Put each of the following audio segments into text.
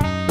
하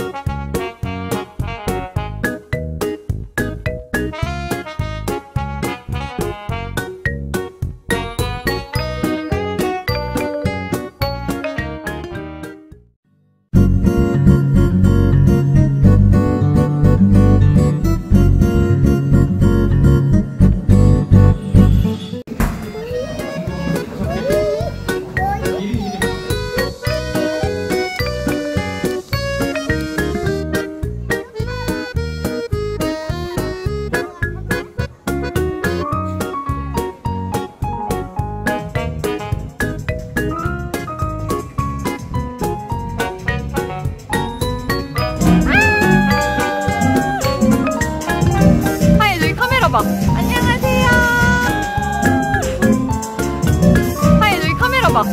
여기 카메라 봐. 안녕하세요. 하이 여기 카메라 봐.